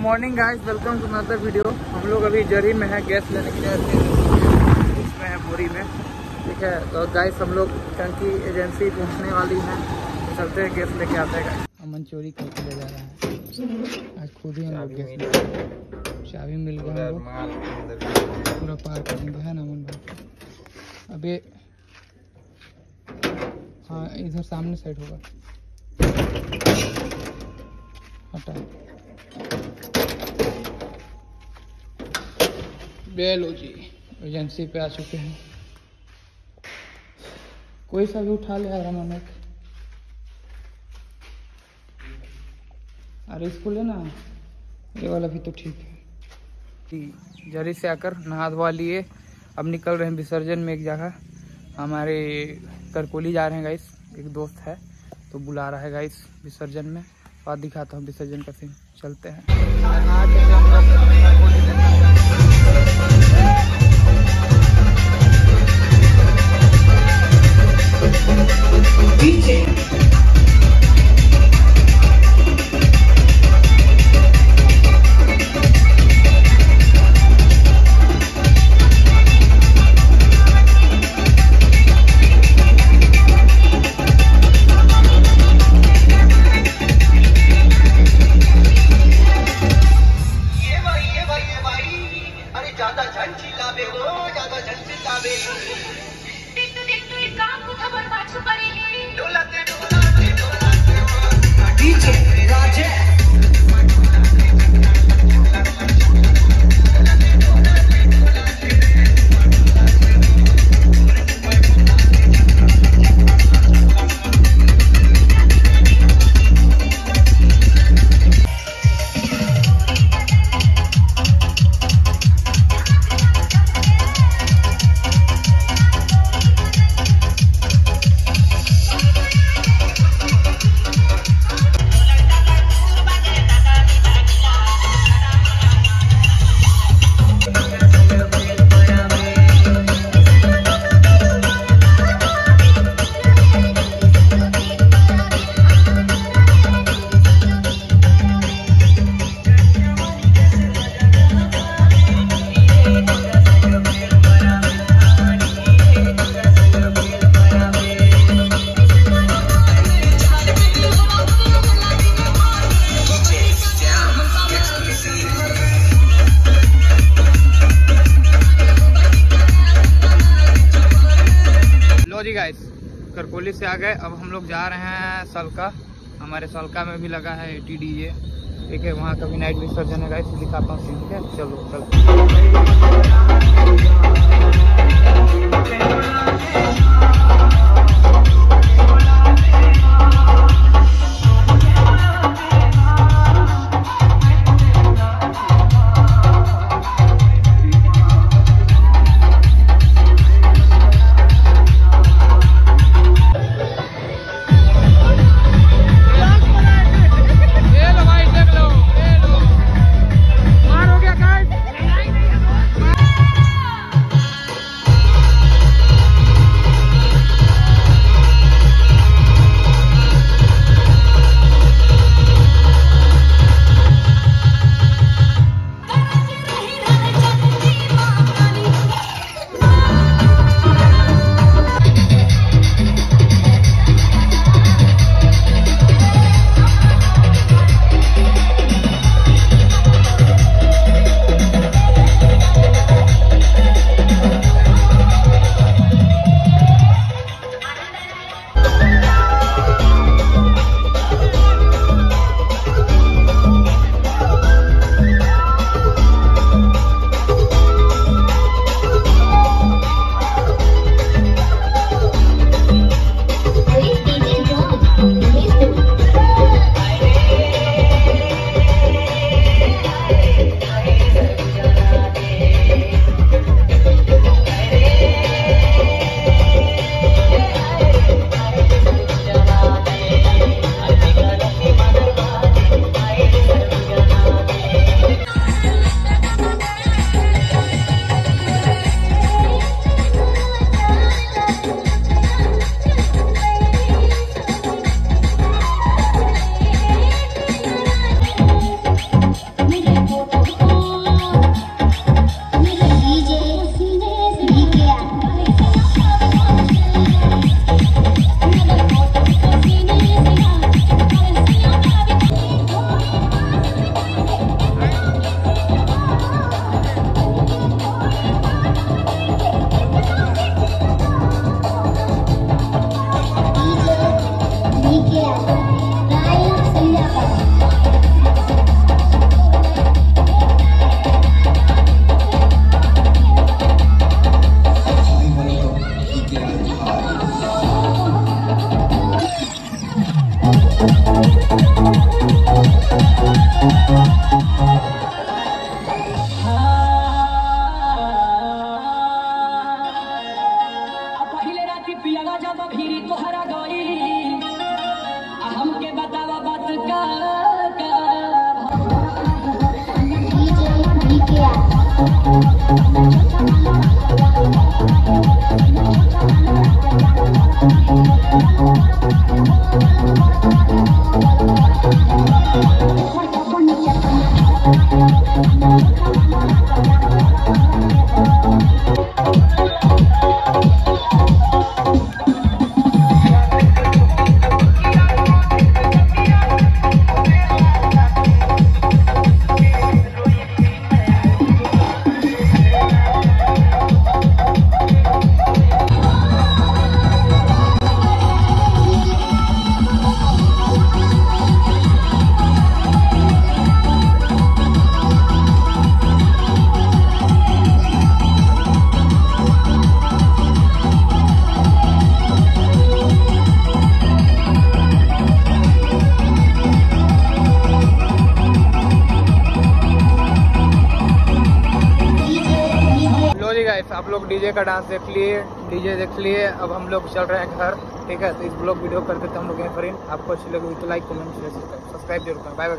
Morning guys welcome to another video हम लोग अभी जरी में है, गैस लेने के लिए इसमें है। बोरी में। ठीक है तो गाइस हम लोग टंकी एजेंसी पहुँचने वाली है। चलते हैं, गैस लेके आते हैं अमन चोरी करके ले जा रहा है। आज खुद ही हम लोग चाबी मिल गया पूरा पार करेंगे है ना अमन भाई? अभी हाँ इधर सामने साइड होगा। हटा। बेलो जी एजेंसी पे आ चुके हैं। कोई सा भी उठा ले यार अमन एक अरे इसको लेना ये वाला भी तो ठीक है। जरी से आकर नहा धोवा लिए। अब निकल रहे हैं विसर्जन में एक जगह। हमारे करकोली जा रहे हैं गाइस एक दोस्त है तो बुला रहा है गाइस विसर्जन में। और दिखाता हूँ विसर्जन का सीन चलते हैं। आ करकोली से आ गए। अब हम लोग जा रहे हैं सलका। हमारे सलका में भी लगा है ए टी डी ए ठीक है, वहाँ कभी नाइट विसर्जन है इसे दिखाता हूँ ठीक है? चलो चलो। डीजे का डांस देख लिए, डीजे देख लिए। अब हम लोग चल रहे हैं घर, ठीक है? तो इस ब्लॉग वीडियो कर देते हम लोग यहाँ पर आपको अच्छी लगी तो लाइक कमेंट सब्सक्राइब ज़रूर करें। Bye bye